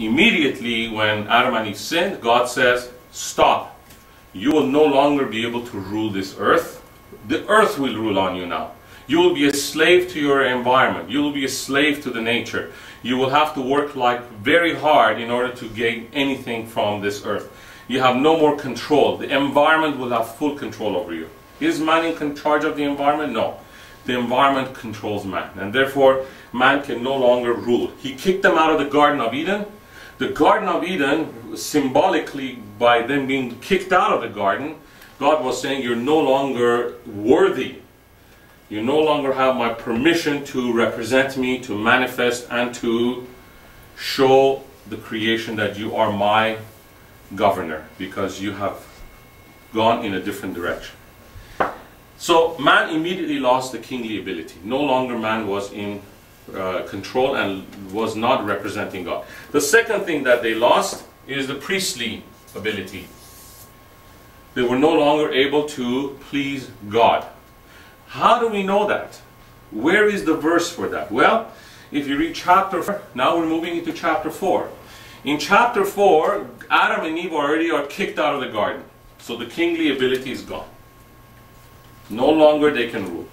immediately when Adam and Eve sinned, God says, Stop. You will no longer be able to rule this earth. The earth will rule on you now. You will be a slave to your environment. You will be a slave to the nature. You will have to work like very hard in order to gain anything from this earth. You have no more control. The environment will have full control over you. Is man in charge of the environment? No. The environment controls man. And therefore, man can no longer rule. He kicked them out of the Garden of Eden. The Garden of Eden, symbolically, by them being kicked out of the garden, God was saying, You're no longer worthy you no longer have my permission to represent me, to manifest, and to show the creation that you are my governor because you have gone in a different direction. So man immediately lost the kingly ability. No longer man was in uh, control and was not representing God. The second thing that they lost is the priestly ability. They were no longer able to please God. How do we know that? Where is the verse for that? Well, if you read chapter 4, now we're moving into chapter 4. In chapter 4, Adam and Eve already are kicked out of the garden. So the kingly ability is gone. No longer they can rule.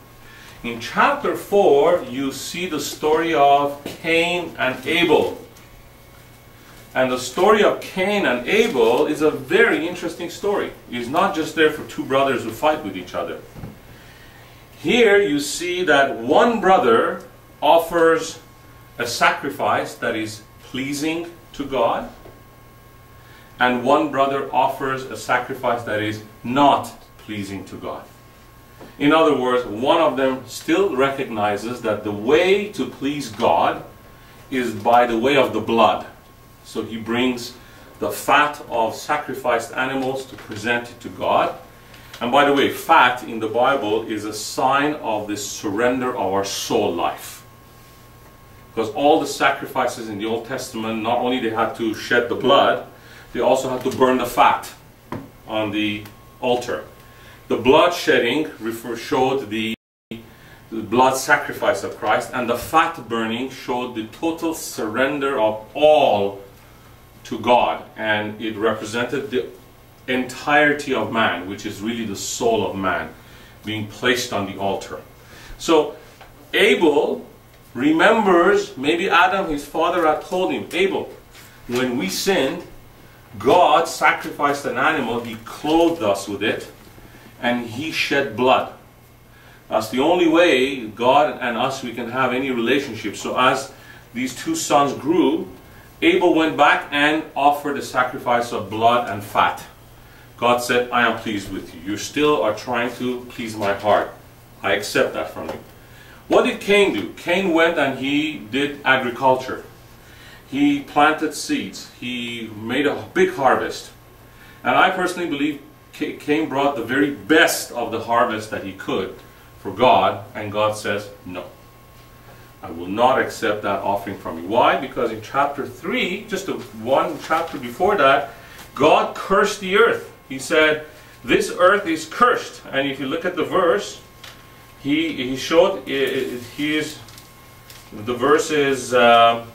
In chapter 4, you see the story of Cain and Abel. And the story of Cain and Abel is a very interesting story. It's not just there for two brothers who fight with each other. Here you see that one brother offers a sacrifice that is pleasing to God, and one brother offers a sacrifice that is not pleasing to God. In other words, one of them still recognizes that the way to please God is by the way of the blood. So he brings the fat of sacrificed animals to present it to God. And by the way, fat in the Bible is a sign of the surrender of our soul life. Because all the sacrifices in the Old Testament, not only they had to shed the blood, they also had to burn the fat on the altar. The blood shedding refer, showed the, the blood sacrifice of Christ, and the fat burning showed the total surrender of all to God, and it represented the entirety of man, which is really the soul of man, being placed on the altar. So Abel remembers, maybe Adam, his father, had told him, Abel, when we sinned, God sacrificed an animal, he clothed us with it, and he shed blood. That's the only way God and us we can have any relationship. So as these two sons grew, Abel went back and offered a sacrifice of blood and fat. God said, I am pleased with you. You still are trying to please my heart. I accept that from you. What did Cain do? Cain went and he did agriculture. He planted seeds. He made a big harvest. And I personally believe Cain brought the very best of the harvest that he could for God. And God says, no. I will not accept that offering from you. Why? Because in chapter 3, just one chapter before that, God cursed the earth. He said, This earth is cursed. And if you look at the verse, he, he showed, he is, the verse is, uh,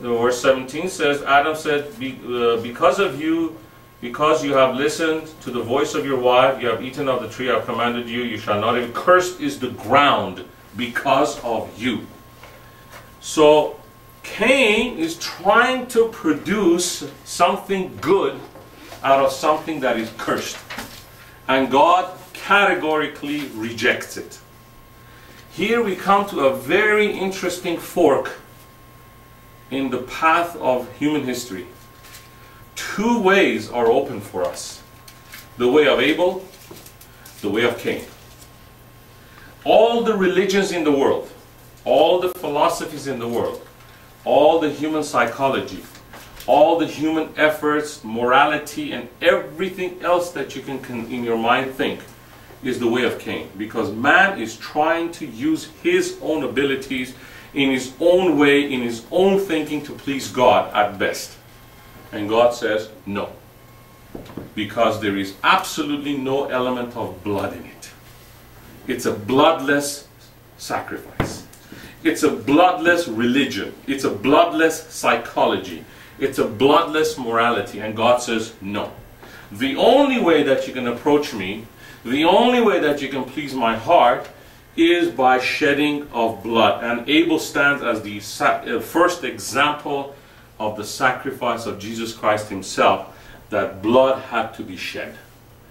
the verse 17 says, Adam said, Be, uh, Because of you, because you have listened to the voice of your wife, you have eaten of the tree I have commanded you, you shall not eat. Cursed is the ground because of you. So Cain is trying to produce something good out of something that is cursed. And God categorically rejects it. Here we come to a very interesting fork in the path of human history. Two ways are open for us the way of Abel, the way of Cain. All the religions in the world, all the philosophies in the world, all the human psychology, all the human efforts, morality, and everything else that you can, can in your mind think is the way of Cain. Because man is trying to use his own abilities in his own way, in his own thinking to please God at best. And God says, no. Because there is absolutely no element of blood in it. It's a bloodless sacrifice. It's a bloodless religion. It's a bloodless psychology. It's a bloodless morality. And God says, no. The only way that you can approach me, the only way that you can please my heart, is by shedding of blood. And Abel stands as the uh, first example of the sacrifice of Jesus Christ himself, that blood had to be shed.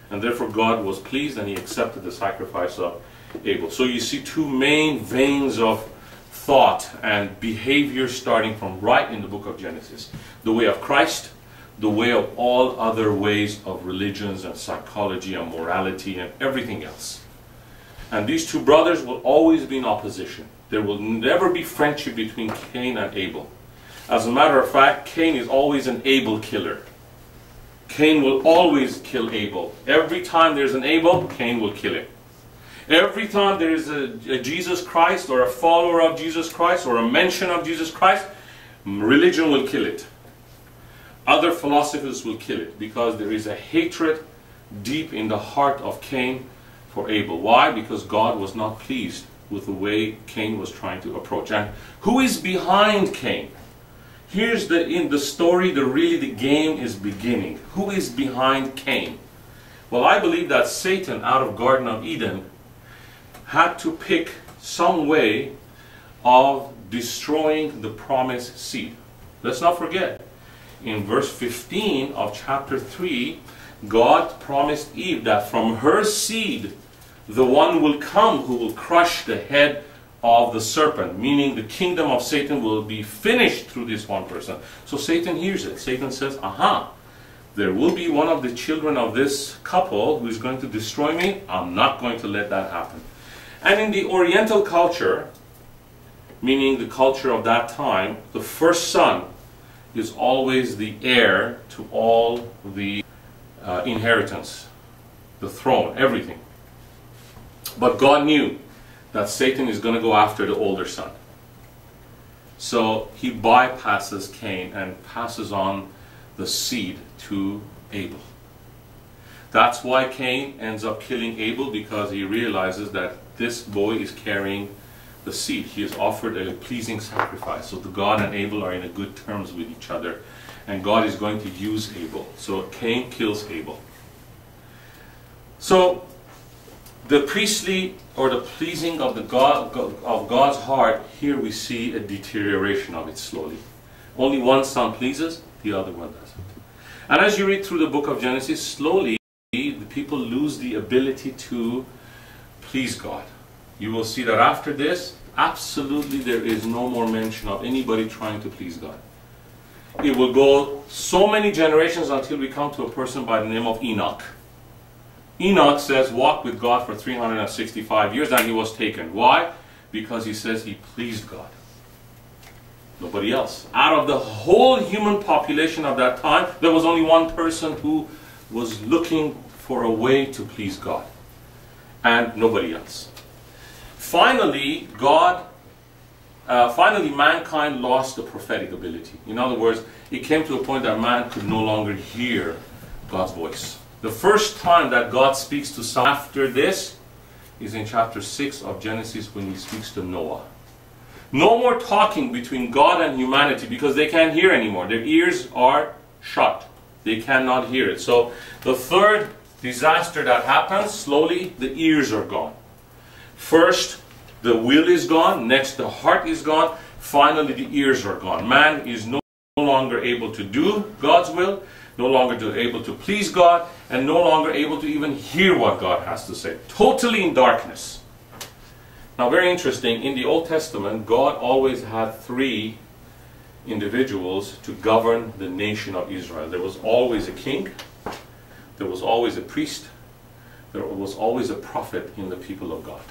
And therefore God was pleased and he accepted the sacrifice of Abel. So you see two main veins of thought and behavior starting from right in the book of Genesis. The way of Christ, the way of all other ways of religions and psychology and morality and everything else. And these two brothers will always be in opposition. There will never be friendship between Cain and Abel. As a matter of fact, Cain is always an Abel killer. Cain will always kill Abel. Every time there's an Abel, Cain will kill him. Every time there is a, a, Jesus Christ or a follower of Jesus Christ or a mention of Jesus Christ, religion will kill it. Other philosophers will kill it because there is a hatred deep in the heart of Cain for Abel. Why? Because God was not pleased with the way Cain was trying to approach. And who is behind Cain? Here's the in the story, the really the game is beginning. Who is behind Cain? Well, I believe that Satan out of Garden of Eden had to pick some way of destroying the promised seed. Let's not forget, in verse 15 of chapter 3, God promised Eve that from her seed the one will come who will crush the head of the serpent, meaning the kingdom of Satan will be finished through this one person. So Satan hears it. Satan says, Aha, there will be one of the children of this couple who is going to destroy me. I'm not going to let that happen. And in the Oriental culture, meaning the culture of that time, the first son is always the heir to all the uh, inheritance, the throne, everything. But God knew that Satan is going to go after the older son. So he bypasses Cain and passes on the seed to Abel. That's why Cain ends up killing Abel because he realizes that this boy is carrying the seed. He has offered a pleasing sacrifice. So the God and Abel are in a good terms with each other. And God is going to use Abel. So Cain kills Abel. So the priestly or the pleasing of the God of God's heart, here we see a deterioration of it slowly. Only one son pleases, the other one doesn't. And as you read through the book of Genesis, slowly the people lose the ability to please God. You will see that after this, absolutely there is no more mention of anybody trying to please God. It will go so many generations until we come to a person by the name of Enoch. Enoch says, walked with God for 365 years and he was taken. Why? Because he says he pleased God. Nobody else. Out of the whole human population of that time, there was only one person who was looking for a way to please God. And nobody else. Finally, God, uh, finally mankind lost the prophetic ability. In other words, it came to a point that man could no longer hear God's voice. The first time that God speaks to someone after this is in chapter 6 of Genesis when he speaks to Noah. No more talking between God and humanity because they can't hear anymore. Their ears are shut. They cannot hear it. So the third disaster that happens, slowly the ears are gone. First, the will is gone. Next, the heart is gone. Finally, the ears are gone. Man is no longer able to do God's will no longer able to please God, and no longer able to even hear what God has to say. Totally in darkness. Now, very interesting, in the Old Testament, God always had three individuals to govern the nation of Israel. There was always a king, there was always a priest, there was always a prophet in the people of God.